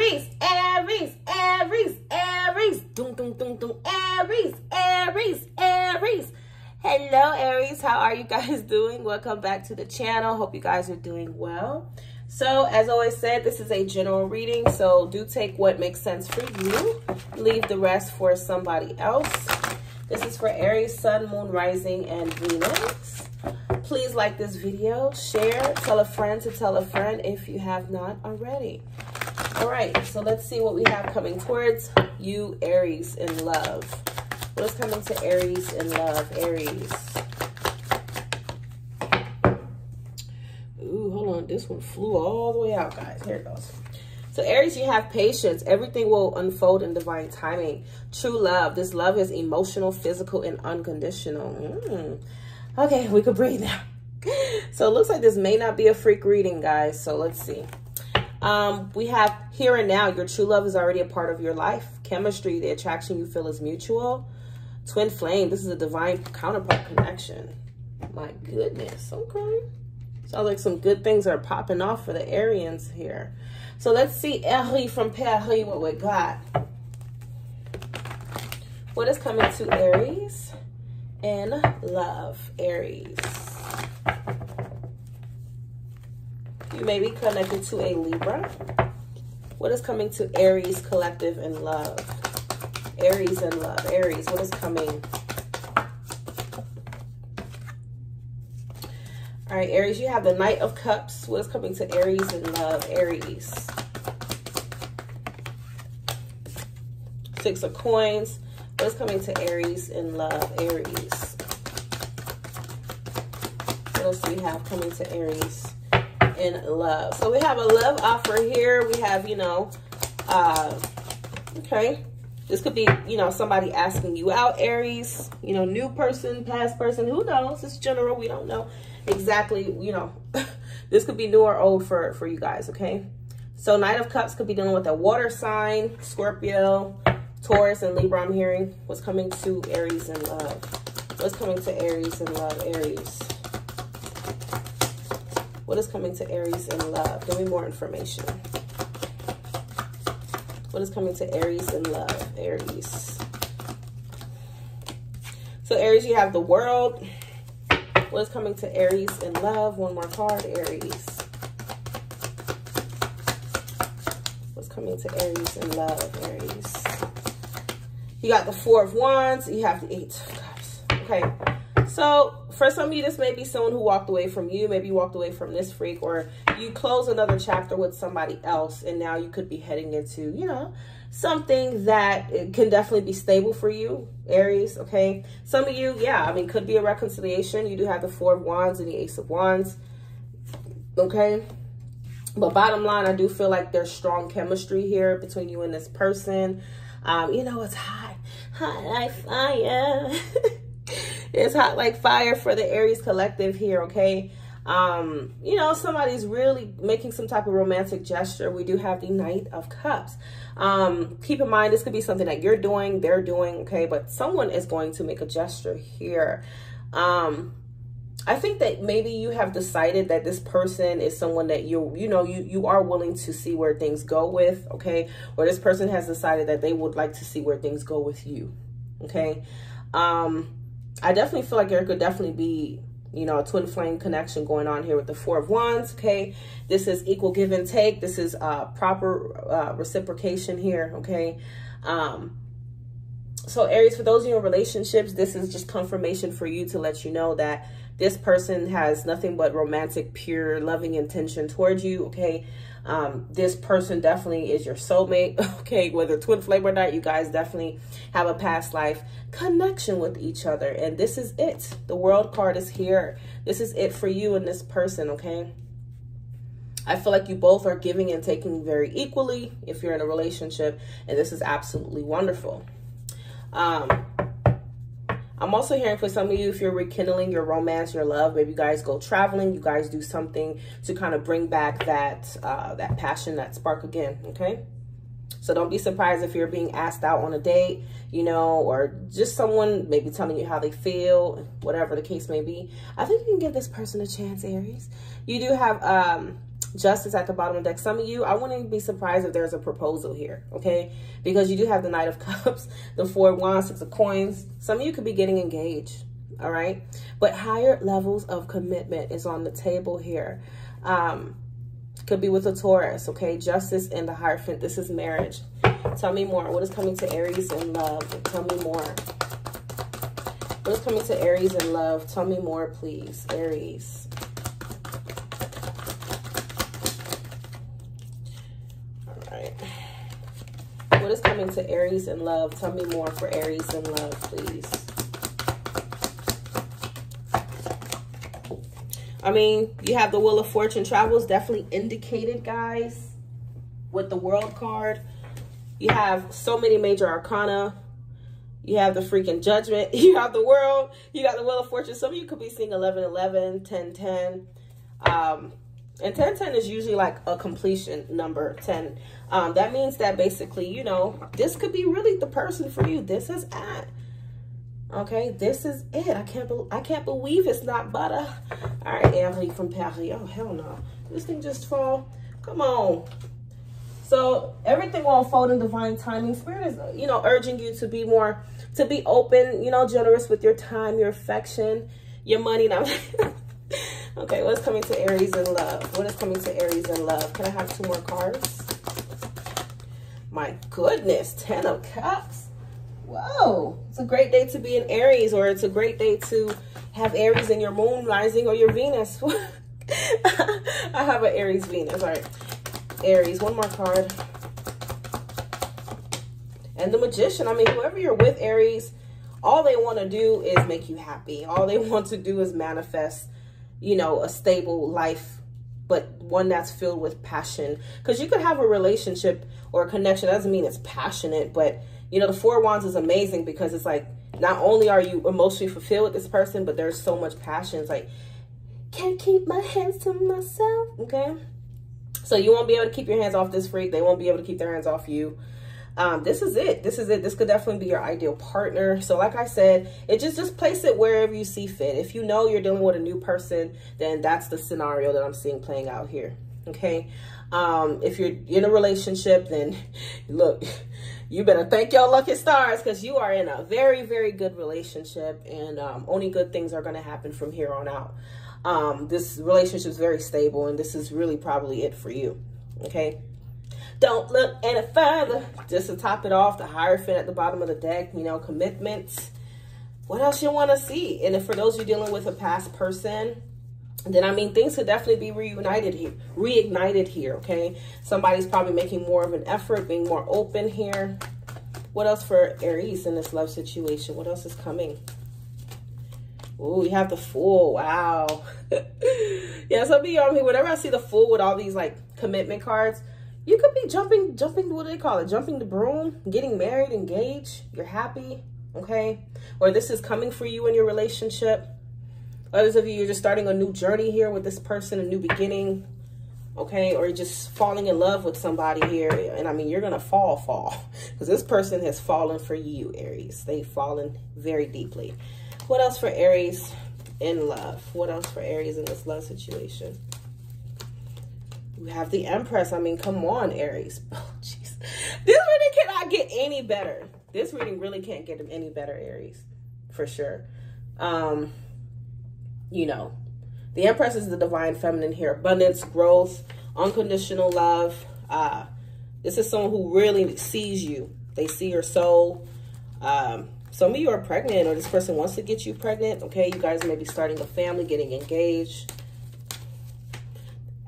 Aries, Aries, Aries, Aries. Doom, doom, doom, doom. Aries, Aries, Aries. Hello, Aries. How are you guys doing? Welcome back to the channel. Hope you guys are doing well. So, as always said, this is a general reading. So, do take what makes sense for you. Leave the rest for somebody else. This is for Aries, Sun, Moon, Rising, and Venus. Please like this video, share, tell a friend to tell a friend if you have not already. All right, so let's see what we have coming towards you, Aries, in love. What is coming to Aries in love, Aries? Ooh, hold on. This one flew all the way out, guys. Here it goes. So Aries, you have patience. Everything will unfold in divine timing. True love. This love is emotional, physical, and unconditional. Mm. Okay, we could breathe now. So it looks like this may not be a freak reading, guys. So let's see. Um, we have here and now, your true love is already a part of your life. Chemistry, the attraction you feel is mutual. Twin flame, this is a divine counterpart connection. My goodness, okay. Sounds like some good things are popping off for the Arians here. So let's see Aries from Paris, what we got. What is coming to Aries in love, Aries? You may be connected to a Libra. What is coming to Aries collective in love? Aries in love. Aries, what is coming? All right, Aries, you have the Knight of Cups. What is coming to Aries in love? Aries. Six of Coins. What is coming to Aries in love? Aries. What else do we have coming to Aries? In love. So we have a love offer here. We have, you know, uh, okay. This could be, you know, somebody asking you out, Aries, you know, new person, past person, who knows? It's general. We don't know exactly, you know, this could be new or old for, for you guys, okay? So Knight of Cups could be dealing with a water sign, Scorpio, Taurus, and Libra, I'm hearing. What's coming to Aries in love? What's coming to Aries in love? Aries. What is coming to Aries in love? Give me more information. What is coming to Aries in love? Aries. So Aries, you have the world. What is coming to Aries in love? One more card, Aries. What's coming to Aries in love, Aries? You got the Four of Wands. You have the Eight Cups. Okay. So for some of you, this may be someone who walked away from you. Maybe you walked away from this freak or you close another chapter with somebody else and now you could be heading into, you know, something that can definitely be stable for you, Aries, okay? Some of you, yeah, I mean, could be a reconciliation. You do have the Four of Wands and the Ace of Wands, okay? But bottom line, I do feel like there's strong chemistry here between you and this person. Um, you know, it's hot, hot like fire. It's hot like fire for the Aries collective here, okay? Um, you know, somebody's really making some type of romantic gesture. We do have the Knight of Cups. Um, keep in mind, this could be something that you're doing, they're doing, okay? But someone is going to make a gesture here. Um, I think that maybe you have decided that this person is someone that you you know you you are willing to see where things go with, okay? Or this person has decided that they would like to see where things go with you, okay? Um, I definitely feel like there could definitely be, you know, a twin flame connection going on here with the Four of Wands, okay? This is equal give and take. This is uh, proper uh, reciprocation here, okay? Um, so Aries, for those in your relationships, this is just confirmation for you to let you know that this person has nothing but romantic, pure, loving intention towards you, okay? Um, this person definitely is your soulmate, okay? Whether twin flame or not, you guys definitely have a past life connection with each other. And this is it. The world card is here. This is it for you and this person, okay? I feel like you both are giving and taking very equally if you're in a relationship. And this is absolutely wonderful. Um, I'm also hearing for some of you, if you're rekindling your romance, your love, maybe you guys go traveling, you guys do something to kind of bring back that, uh, that passion, that spark again, okay? So don't be surprised if you're being asked out on a date, you know, or just someone maybe telling you how they feel, whatever the case may be. I think you can give this person a chance, Aries. You do have um, Justice at the bottom of the deck. Some of you, I wouldn't be surprised if there's a proposal here, okay? Because you do have the Knight of Cups, the Four of Wands, Six of Coins. Some of you could be getting engaged, all right? But higher levels of commitment is on the table here. Um, could be with a Taurus, okay? Justice and the Hierophant. This is marriage. Tell me more. What is coming to Aries in love? Tell me more. What is coming to Aries in love? Tell me more, please. Aries. Is coming to Aries in love? Tell me more for Aries in love, please. I mean, you have the Wheel of Fortune travels definitely indicated, guys, with the World card. You have so many major arcana. You have the freaking judgment. You have the world. You got the Wheel of Fortune. Some of you could be seeing 11, 11, 10, 10. Um, and 10, 10 is usually like a completion number 10. Um, that means that basically, you know, this could be really the person for you. This is at. Okay, this is it. I can't believe I can't believe it's not butter. All right, Emily from Paris. Oh hell no, this thing just fall. Come on. So everything will unfold in divine timing. Spirit is, you know, urging you to be more, to be open, you know, generous with your time, your affection, your money. Now, okay, what's coming to Aries in love? What is coming to Aries in love? Can I have two more cards? My goodness, Ten of Cups. Whoa, it's a great day to be in Aries or it's a great day to have Aries in your moon rising or your Venus. I have an Aries Venus. All right, Aries, one more card. And the Magician, I mean, whoever you're with, Aries, all they want to do is make you happy. All they want to do is manifest, you know, a stable life but one that's filled with passion. Because you could have a relationship or a connection. That doesn't mean it's passionate, but you know, the Four Wands is amazing because it's like not only are you emotionally fulfilled with this person, but there's so much passion. It's like, can't keep my hands to myself. Okay. So you won't be able to keep your hands off this freak. They won't be able to keep their hands off you um, this is it. This is it. This could definitely be your ideal partner. So like I said, it just, just place it wherever you see fit. If you know you're dealing with a new person, then that's the scenario that I'm seeing playing out here. Okay. Um, if you're in a relationship, then look, you better thank your lucky stars because you are in a very, very good relationship and um, only good things are going to happen from here on out. Um, this relationship is very stable and this is really probably it for you. Okay. Don't look any further. Just to top it off, the Hierophant at the bottom of the deck, you know, commitments. What else you want to see? And for those you're dealing with a past person, then I mean things could definitely be reunited here, reignited here, okay? Somebody's probably making more of an effort, being more open here. What else for Aries in this love situation? What else is coming? Oh, you have the Fool. Wow. yeah, of you on me, whenever I see the Fool with all these like commitment cards, you could be jumping, jumping, what do they call it? Jumping the broom, getting married, engaged. You're happy, okay? Or this is coming for you in your relationship. Others of you, you're just starting a new journey here with this person, a new beginning, okay? Or just falling in love with somebody here. And I mean, you're going to fall, fall. Because this person has fallen for you, Aries. They've fallen very deeply. What else for Aries in love? What else for Aries in this love situation? We have the Empress. I mean, come on, Aries. Oh, jeez. This reading cannot get any better. This reading really can't get any better, Aries. For sure. Um, you know, the Empress is the divine feminine here. Abundance, growth, unconditional love. Uh, this is someone who really sees you. They see your soul. Um, some of you are pregnant or this person wants to get you pregnant. Okay, you guys may be starting a family, getting engaged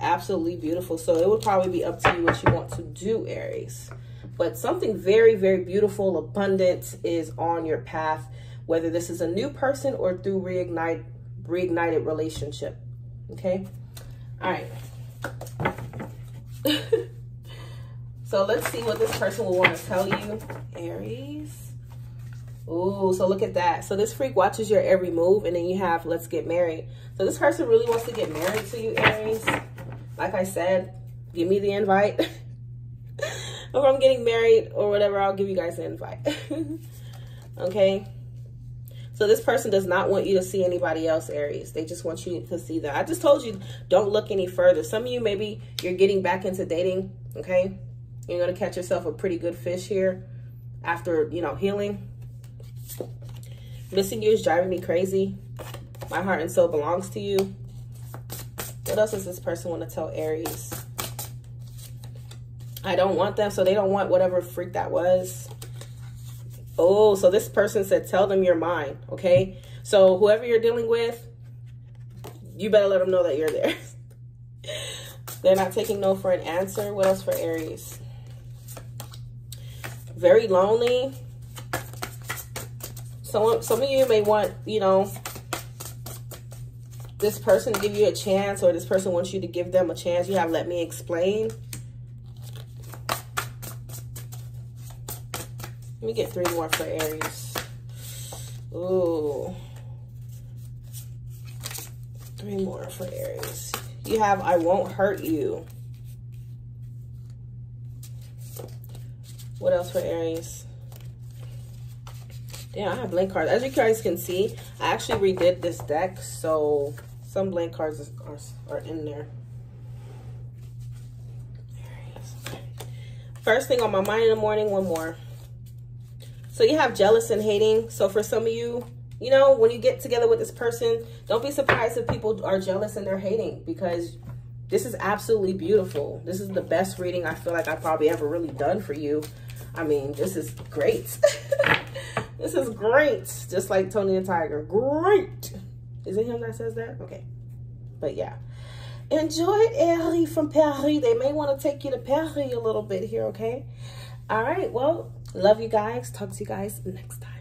absolutely beautiful. So it would probably be up to you what you want to do, Aries. But something very, very beautiful, abundant is on your path, whether this is a new person or through reignite, reignited relationship. Okay? All right. so let's see what this person will want to tell you, Aries. Ooh, so look at that. So this freak watches your every move, and then you have let's get married. So this person really wants to get married to you, Aries like I said, give me the invite. if I'm getting married or whatever, I'll give you guys an invite. okay? So So this person does not want you to see anybody else, Aries. They just want you to see that. I just told you, don't look any further. Some of you, maybe you're getting back into dating, okay? You're going to catch yourself a pretty good fish here after, you know, healing. Missing you is driving me crazy. My heart and soul belongs to you. What else does this person want to tell Aries? I don't want them, so they don't want whatever freak that was. Oh, so this person said, tell them you're mine, okay? So whoever you're dealing with, you better let them know that you're there. They're not taking no for an answer. What else for Aries? Very lonely. Some, some of you may want, you know, this person give you a chance or this person wants you to give them a chance. You have let me explain. Let me get three more for Aries. Ooh. Three more for Aries. You have I won't hurt you. What else for Aries? Yeah, I have blank cards. As you guys can see, I actually redid this deck, so some blank cards are, are in there. First thing on my mind in the morning, one more. So you have jealous and hating. So for some of you, you know, when you get together with this person, don't be surprised if people are jealous and they're hating because this is absolutely beautiful. This is the best reading I feel like I've probably ever really done for you. I mean, this is great. this is great. Just like Tony the Tiger. Great. Is it him that says that? Okay. But yeah. Enjoy it, from Paris. They may want to take you to Paris a little bit here, okay? All right. Well, Love you guys. Talk to you guys next time.